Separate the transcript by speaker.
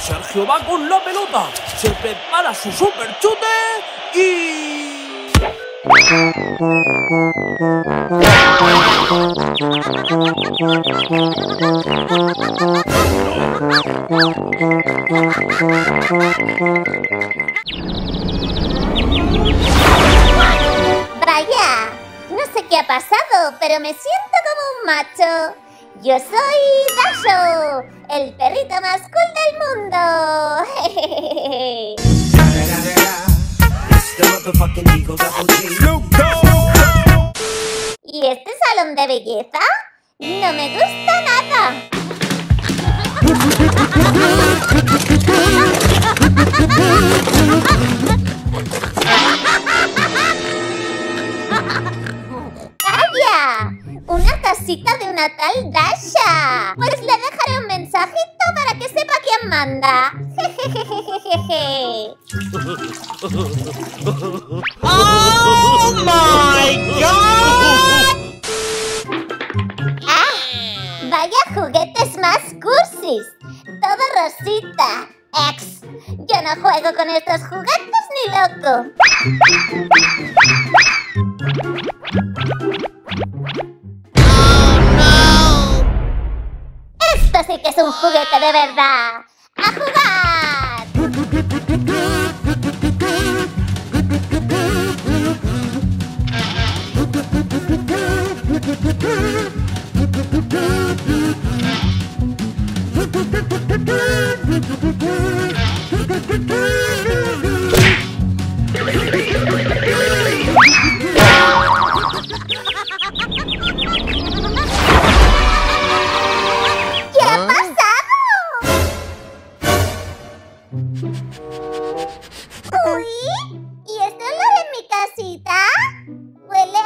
Speaker 1: Sergio va con la pelota, se prepara su super chute y...
Speaker 2: Vaya, no sé qué ha pasado, pero me siento como un macho. Yo soy Dasho, el perrito más cool del mundo. ¿Y este salón de belleza? No me gusta nada. Una casita de una tal Dasha. Pues le dejaré un mensajito para que sepa quién manda.
Speaker 1: ¡Oh, my God!
Speaker 2: ¡Ah! Vaya juguetes más cursis. Todo rosita. Ex. Yo no juego con estos juguetes ni loco. sí que es un juguete de verdad. ¡A jugar! ¡Uy! ¿Y esto es la de mi casita? ¡Huele